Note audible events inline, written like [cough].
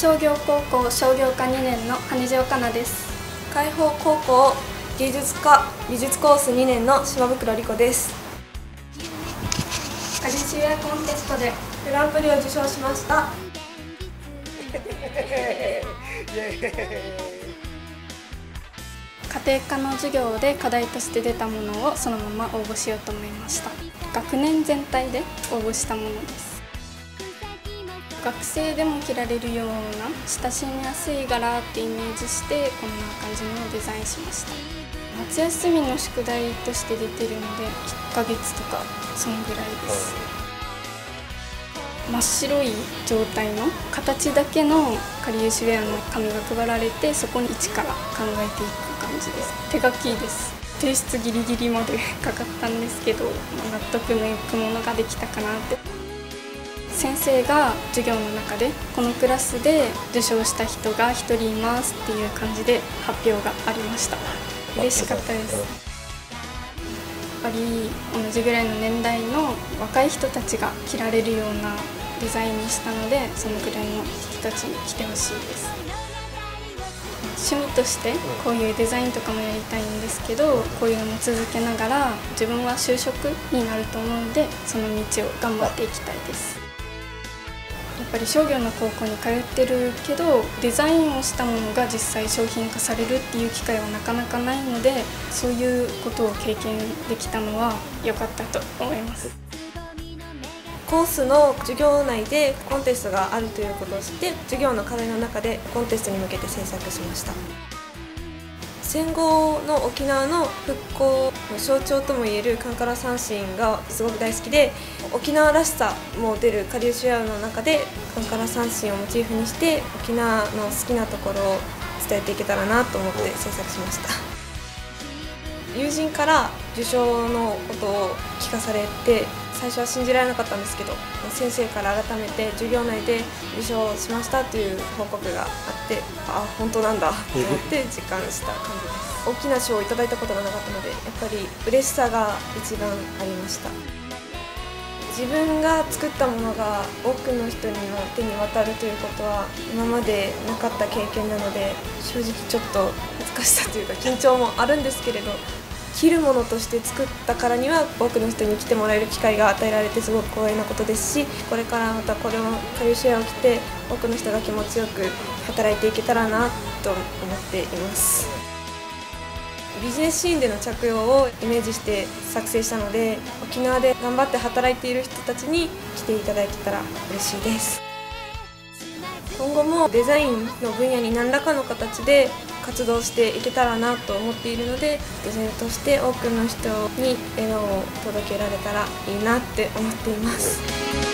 商業高校商業科2年の羽地岡奈です。海邦高校芸術科美術コース2年の島袋理子です。カリシウェアコンテストでグランプリを受賞しました。家庭科の授業で課題として出たものをそのまま応募しようと思いました。学年全体で応募したものです。学生でも着られるような親しみやすい柄ってイメージしてこんな感じのデザインしました。夏休みの宿題として出てるので1ヶ月とかそのぐらいです。真っ白い状態の形だけのかりゆしウェアの紙が配られてそこに一から考えていく感じです。手書きです。提出ギリギリまで [laughs] かかったんですけど納得のいくものができたかなって先生が授業の中でこのクラスで受賞した人が1人いますっていう感じで発表がありました。嬉しかったです。やっぱり同じぐらいの年代の若い人たちが着られるようなデザインにしたのでそのぐらいの人たちに来てほしいです。趣味としてこういうデザインとかもやりたいんですけどこういうのも続けながら自分は就職になると思うのでその道を頑張っていきたいです。やっぱり商業の高校に通ってるけどデザインをしたものが実際商品化されるっていう機会はなかなかないのでそういうことを経験できたのは良かったと思います。コースの授業内でコンテストがあるということを知って授業の課題の中でコンテストに向けて制作しました。戦後の沖縄の復興の象徴ともいえるカンカラ三振がすごく大好きで沖縄らしさも出る顆粒シェアの中でカンカラ三振をモチーフにして沖縄の好きなところを伝えていけたらなと思って制作しました。友人から受賞のことを聞かされて最初は信じられなかったんですけど先生から改めて授業内で受賞しましたという報告があってあ本当なんだと思って実感した感じです。大きな賞をいただいたことがなかったのでやっぱり嬉しさが一番ありました。自分が作ったものが多くの人にも手に渡るということは今までなかった経験なので正直ちょっと恥ずかしさというか緊張もあるんですけれど着るものとして作ったからには多くの人に来てもらえる機会が与えられてすごく光栄なことですしこれからまたこれをカリューシアを着て多くの人が気持ちよく働いていけたらなと思っています。ビジネスシーンでの着用をイメージして作成したので沖縄で頑張って働いている人たちに来ていただけたら嬉しいです。今後もデザインの分野に何らかの形で活動していけたらなと思っているので依然として多くの人に笑顔を届けられたらいいなって思っています。